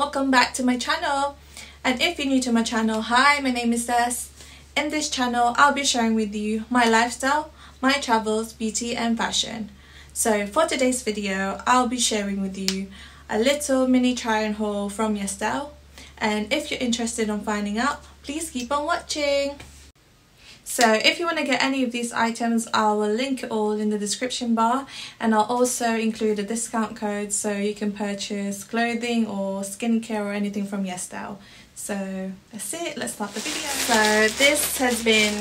welcome back to my channel. And if you're new to my channel hi my name is Des. In this channel I'll be sharing with you my lifestyle my travels beauty and fashion. So for today's video I'll be sharing with you a little mini try and haul from YesStyle and if you're interested in finding out please keep on watching so if you want to get any of these items, I will link it all in the description bar and I'll also include a discount code so you can purchase clothing or skincare or anything from YesStyle. So that's it, let's start the video. So this has been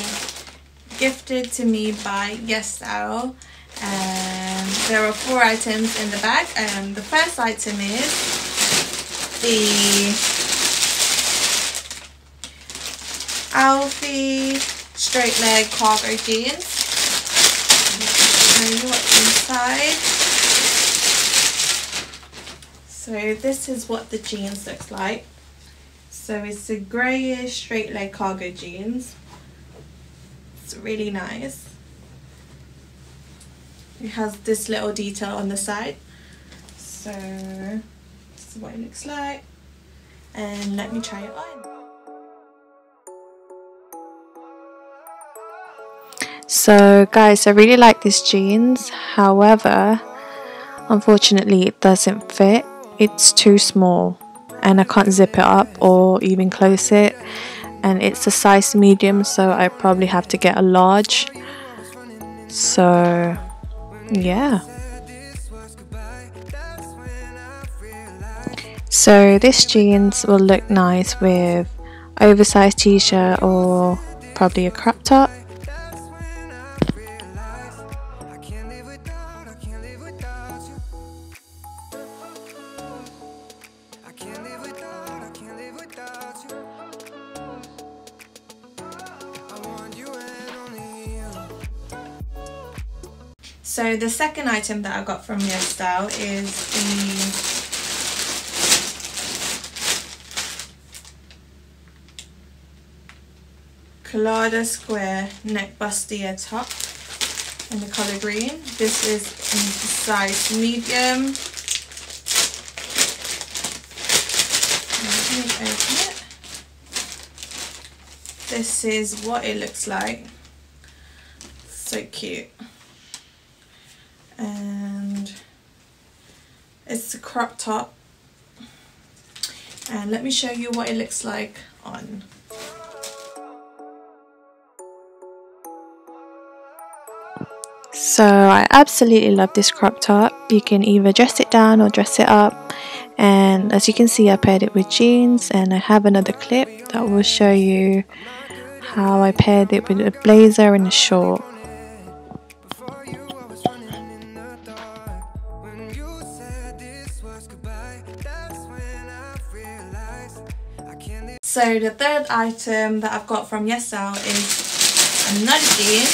gifted to me by YesStyle and there are four items in the bag and the first item is the Alfie straight leg cargo jeans. Show you what's inside. So this is what the jeans looks like. So it's a greyish straight leg cargo jeans. It's really nice. It has this little detail on the side. So this is what it looks like. And let me try it on. So guys, I really like these jeans. However, unfortunately it doesn't fit. It's too small and I can't zip it up or even close it. And it's a size medium, so I probably have to get a large. So, yeah. So this jeans will look nice with oversized t-shirt or probably a crop top. So the second item that I got from YesStyle is the Collada Square neck bustier top in the color green. This is in size medium. This is what it looks like. So cute and it's a crop top and let me show you what it looks like on So I absolutely love this crop top. You can either dress it down or dress it up. And as you can see, I paired it with jeans and I have another clip that will show you how I paired it with a blazer and a short. So the third item that I've got from YesStyle is another jean.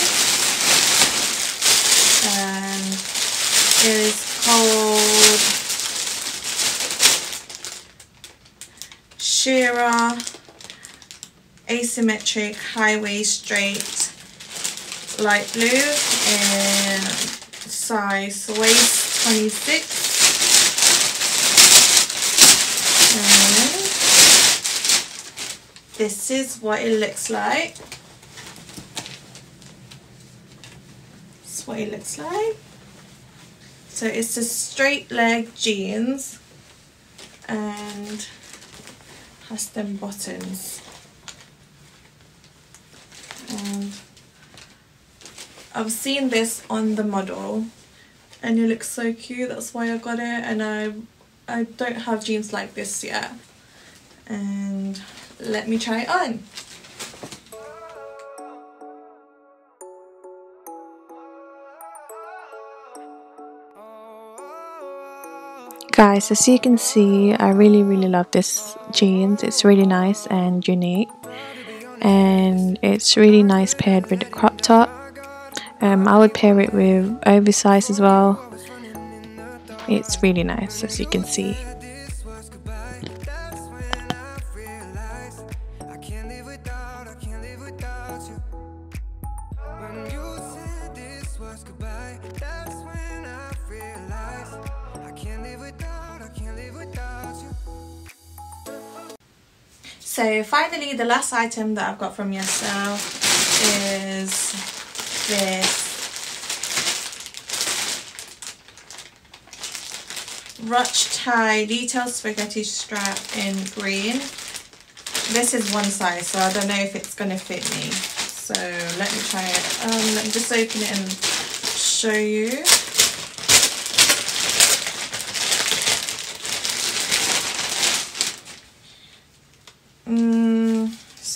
And um, it is called Shira Asymmetric High-Waist Straight Light Blue in size waist 26 this is what it looks like. This what it looks like. So it's a straight leg jeans and has them buttons. And I've seen this on the model and it looks so cute that's why I got it and I I don't have jeans like this yet and let me try it on. Guys, as you can see, I really really love this jeans. It's really nice and unique. And it's really nice paired with the crop top. Um, I would pair it with oversized as well. It's really nice as you can see. So finally the last item that I've got from YesStyle is this Ruched tie detail spaghetti strap in green. This is one size so I don't know if it's going to fit me. So let me try it. Um, let me just open it and show you.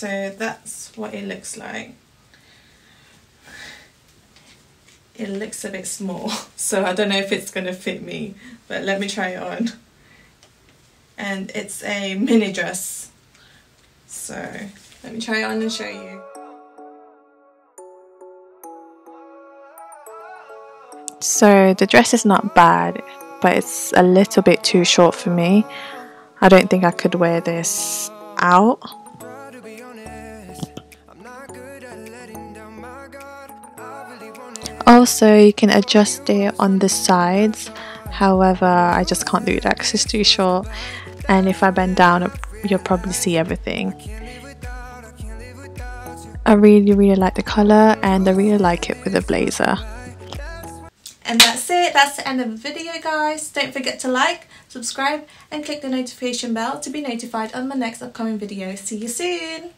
So that's what it looks like. It looks a bit small, so I don't know if it's going to fit me, but let me try it on. And it's a mini dress. So let me try it on and show you. So the dress is not bad, but it's a little bit too short for me. I don't think I could wear this out. Also, you can adjust it on the sides. However, I just can't do that because it's too short. And if I bend down, you'll probably see everything. I really, really like the colour and I really like it with the blazer. And that's it. That's the end of the video, guys. Don't forget to like, subscribe, and click the notification bell to be notified on my next upcoming video. See you soon.